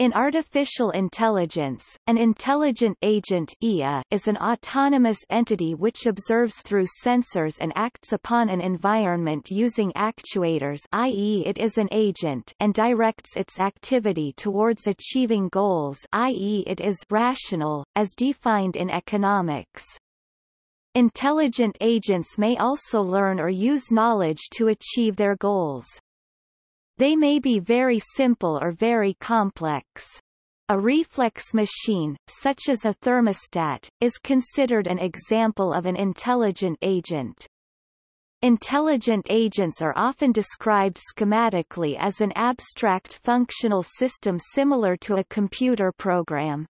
In artificial intelligence, an intelligent agent IA is an autonomous entity which observes through sensors and acts upon an environment using actuators i.e. it is an agent and directs its activity towards achieving goals i.e. it is rational, as defined in economics. Intelligent agents may also learn or use knowledge to achieve their goals. They may be very simple or very complex. A reflex machine, such as a thermostat, is considered an example of an intelligent agent. Intelligent agents are often described schematically as an abstract functional system similar to a computer program.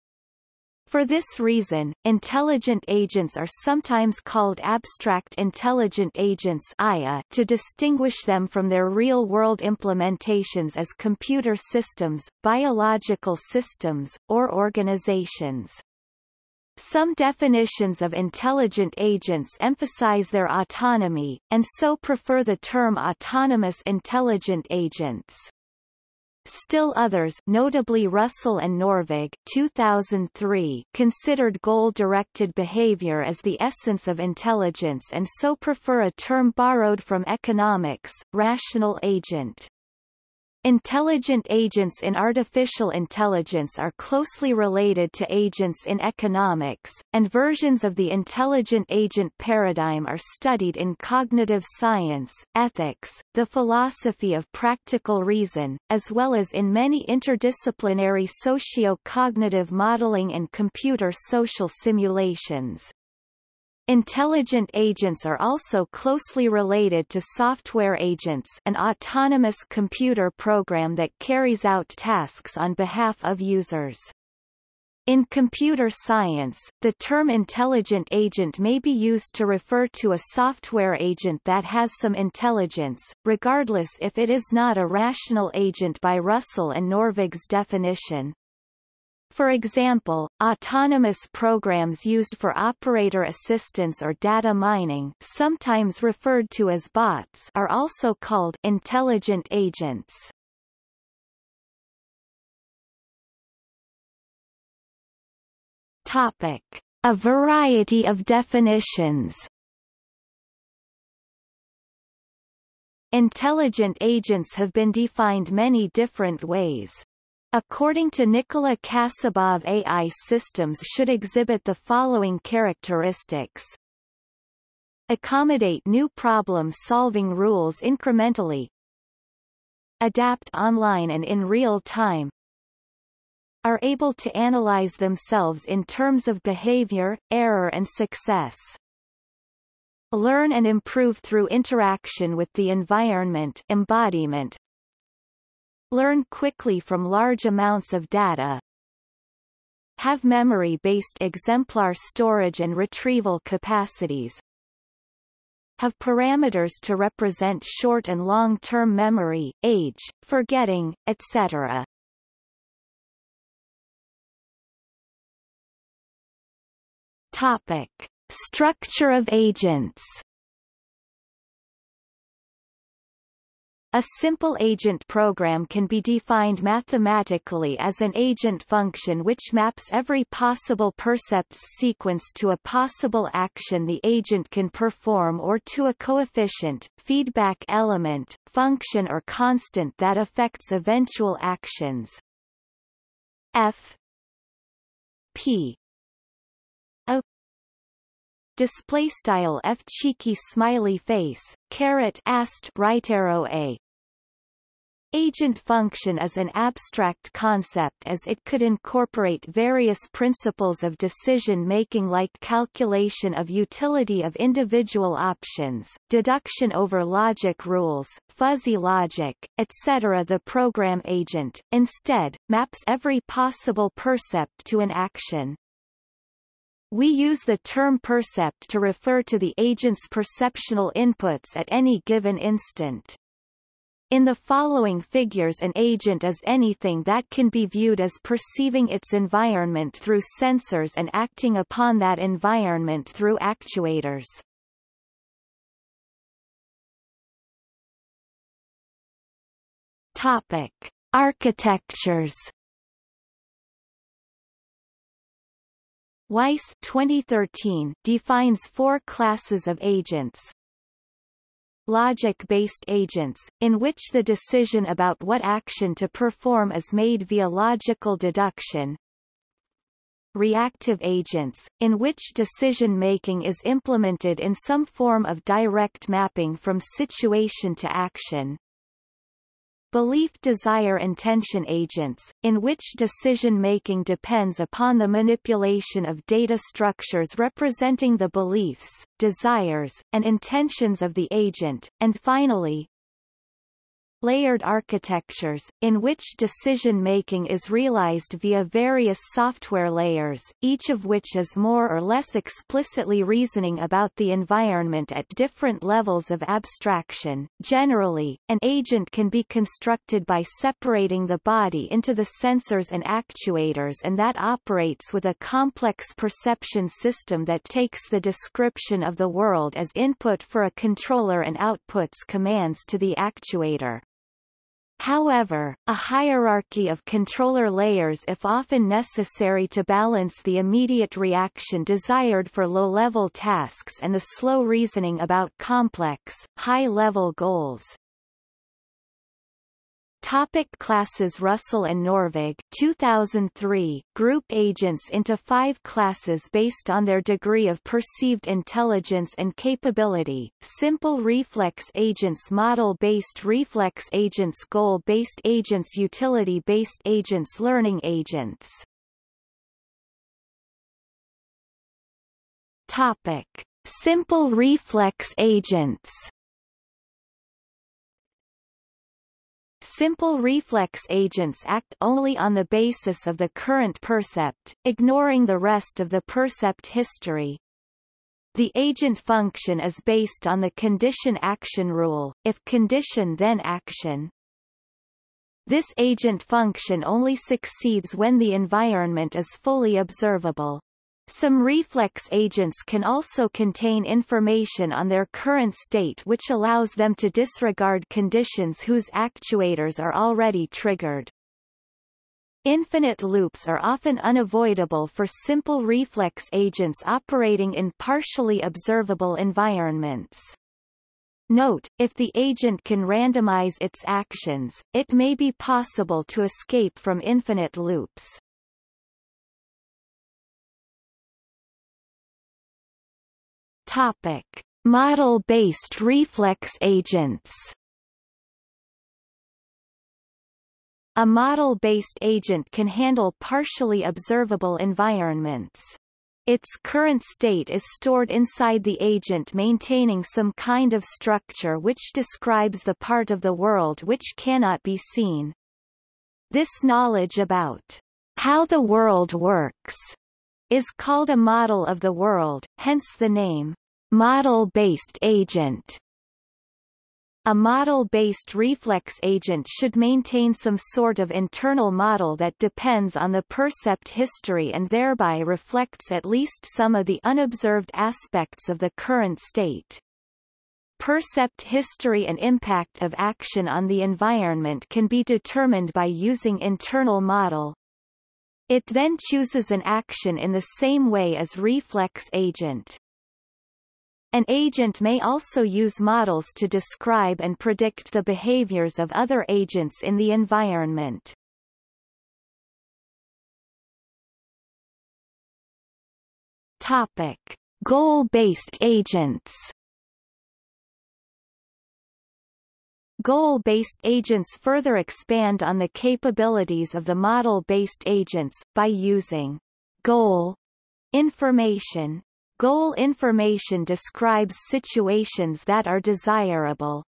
For this reason, intelligent agents are sometimes called abstract intelligent agents IA to distinguish them from their real-world implementations as computer systems, biological systems, or organizations. Some definitions of intelligent agents emphasize their autonomy, and so prefer the term autonomous intelligent agents. Still others notably Russell and Norvig 2003 considered goal-directed behavior as the essence of intelligence and so prefer a term borrowed from economics, rational agent. Intelligent agents in artificial intelligence are closely related to agents in economics, and versions of the intelligent agent paradigm are studied in cognitive science, ethics, the philosophy of practical reason, as well as in many interdisciplinary socio-cognitive modeling and computer social simulations. Intelligent agents are also closely related to software agents an autonomous computer program that carries out tasks on behalf of users. In computer science, the term intelligent agent may be used to refer to a software agent that has some intelligence, regardless if it is not a rational agent by Russell and Norvig's definition. For example, autonomous programs used for operator assistance or data mining sometimes referred to as bots are also called intelligent agents. Topic. A variety of definitions Intelligent agents have been defined many different ways. According to Nikola Kasabov AI systems should exhibit the following characteristics. Accommodate new problem-solving rules incrementally. Adapt online and in real time. Are able to analyze themselves in terms of behavior, error and success. Learn and improve through interaction with the environment embodiment, Learn quickly from large amounts of data. Have memory-based exemplar storage and retrieval capacities. Have parameters to represent short and long-term memory, age, forgetting, etc. Topic. Structure of agents A simple agent program can be defined mathematically as an agent function which maps every possible percepts sequence to a possible action the agent can perform or to a coefficient, feedback element, function or constant that affects eventual actions. F P O display style f cheeky smiley face caret ast right arrow a Agent function is an abstract concept as it could incorporate various principles of decision-making like calculation of utility of individual options, deduction over logic rules, fuzzy logic, etc. The program agent, instead, maps every possible percept to an action. We use the term percept to refer to the agent's perceptual inputs at any given instant. In the following figures an agent is anything that can be viewed as perceiving its environment through sensors and acting upon that environment through actuators. Topic. Architectures Weiss 2013 defines four classes of agents, Logic-based agents, in which the decision about what action to perform is made via logical deduction. Reactive agents, in which decision-making is implemented in some form of direct mapping from situation to action belief desire intention agents, in which decision-making depends upon the manipulation of data structures representing the beliefs, desires, and intentions of the agent, and finally, layered architectures, in which decision-making is realized via various software layers, each of which is more or less explicitly reasoning about the environment at different levels of abstraction. Generally, an agent can be constructed by separating the body into the sensors and actuators and that operates with a complex perception system that takes the description of the world as input for a controller and outputs commands to the actuator. However, a hierarchy of controller layers if often necessary to balance the immediate reaction desired for low-level tasks and the slow reasoning about complex, high-level goals. Topic classes Russell and Norvig 2003 group agents into five classes based on their degree of perceived intelligence and capability, simple reflex agents model-based reflex agents goal-based agents utility-based agents learning agents Topic. Simple reflex agents Simple reflex agents act only on the basis of the current percept, ignoring the rest of the percept history. The agent function is based on the condition-action rule, if condition then action. This agent function only succeeds when the environment is fully observable. Some reflex agents can also contain information on their current state which allows them to disregard conditions whose actuators are already triggered. Infinite loops are often unavoidable for simple reflex agents operating in partially observable environments. Note, if the agent can randomize its actions, it may be possible to escape from infinite loops. Topic: Model-based reflex agents. A model-based agent can handle partially observable environments. Its current state is stored inside the agent maintaining some kind of structure which describes the part of the world which cannot be seen. This knowledge about how the world works is called a model of the world, hence the name Model-based agent a model-based reflex agent should maintain some sort of internal model that depends on the percept history and thereby reflects at least some of the unobserved aspects of the current state. Percept history and impact of action on the environment can be determined by using internal model. It then chooses an action in the same way as reflex agent. An agent may also use models to describe and predict the behaviors of other agents in the environment. Topic: Goal-based agents. Goal-based agents further expand on the capabilities of the model-based agents, by using goal information Goal information describes situations that are desirable.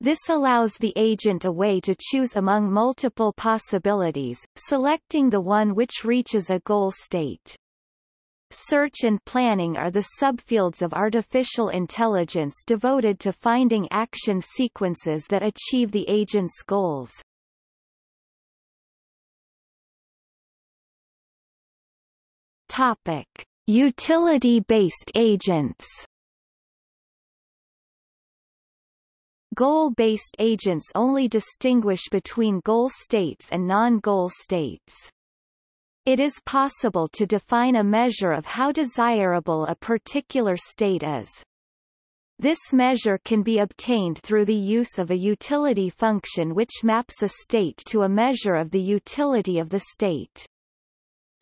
This allows the agent a way to choose among multiple possibilities, selecting the one which reaches a goal state. Search and planning are the subfields of artificial intelligence devoted to finding action sequences that achieve the agent's goals. Topic. Utility-based agents Goal-based agents only distinguish between goal states and non-goal states. It is possible to define a measure of how desirable a particular state is. This measure can be obtained through the use of a utility function which maps a state to a measure of the utility of the state.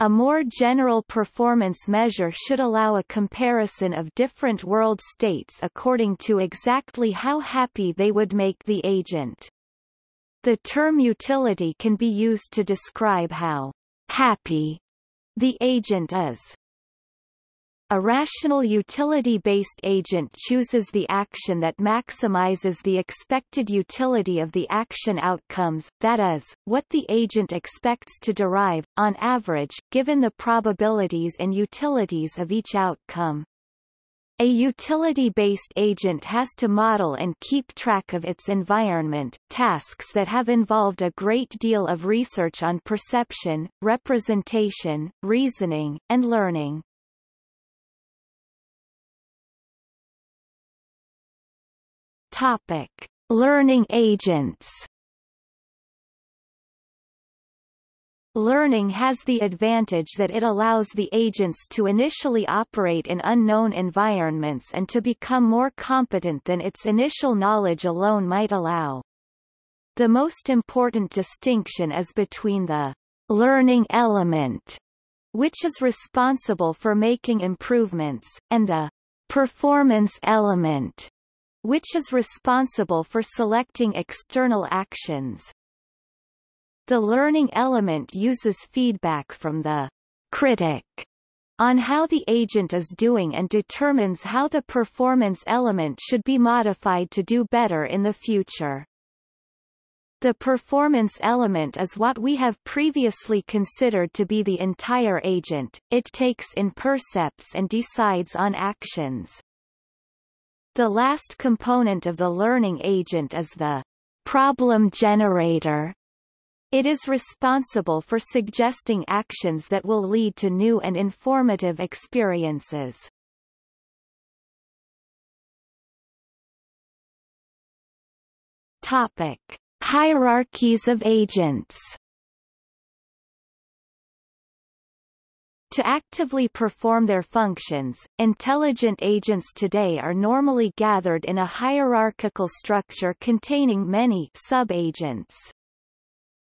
A more general performance measure should allow a comparison of different world states according to exactly how happy they would make the agent. The term utility can be used to describe how happy the agent is. A rational utility-based agent chooses the action that maximizes the expected utility of the action outcomes, that is, what the agent expects to derive, on average, given the probabilities and utilities of each outcome. A utility-based agent has to model and keep track of its environment, tasks that have involved a great deal of research on perception, representation, reasoning, and learning. Topic: Learning agents. Learning has the advantage that it allows the agents to initially operate in unknown environments and to become more competent than its initial knowledge alone might allow. The most important distinction is between the learning element, which is responsible for making improvements, and the performance element, which is responsible for selecting external actions. The learning element uses feedback from the critic on how the agent is doing and determines how the performance element should be modified to do better in the future. The performance element is what we have previously considered to be the entire agent, it takes in percepts and decides on actions. The last component of the learning agent is the problem generator. It is responsible for suggesting actions that will lead to new and informative experiences. Topic. Hierarchies of agents To actively perform their functions, intelligent agents today are normally gathered in a hierarchical structure containing many sub-agents.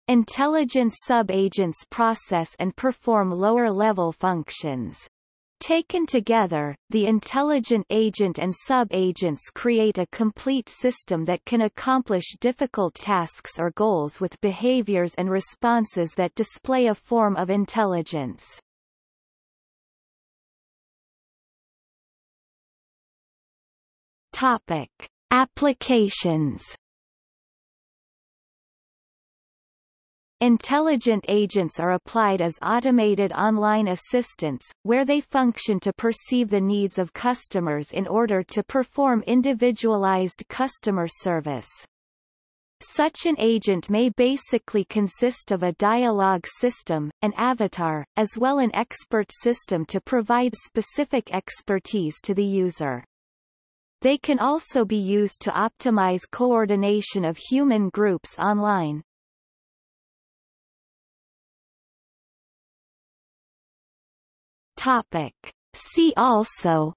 Intelligent sub-agents process and perform lower-level functions. Taken together, the intelligent agent and sub-agents create a complete system that can accomplish difficult tasks or goals with behaviors and responses that display a form of intelligence. Topic: Applications. Intelligent agents are applied as automated online assistants, where they function to perceive the needs of customers in order to perform individualized customer service. Such an agent may basically consist of a dialogue system, an avatar, as well an expert system to provide specific expertise to the user. They can also be used to optimize coordination of human groups online. Topic. See also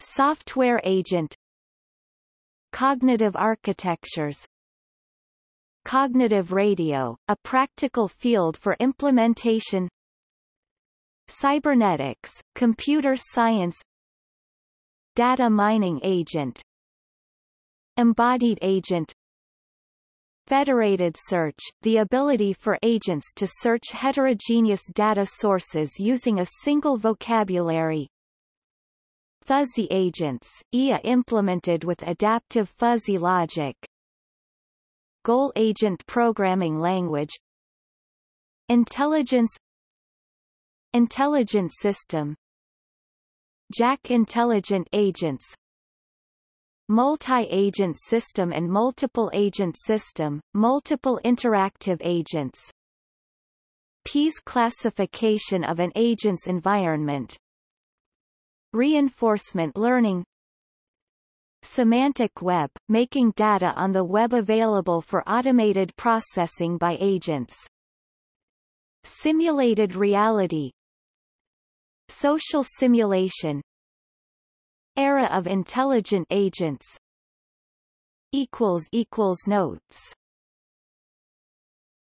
Software agent Cognitive architectures Cognitive radio, a practical field for implementation Cybernetics, computer science Data mining agent Embodied agent Federated search, the ability for agents to search heterogeneous data sources using a single vocabulary Fuzzy agents, IA implemented with adaptive fuzzy logic Goal agent programming language Intelligence Intelligent system Jack intelligent agents Multi-agent system and multiple agent system, multiple interactive agents PEAS classification of an agent's environment Reinforcement learning Semantic web, making data on the web available for automated processing by agents. Simulated reality Social simulation Era of intelligent agents Notes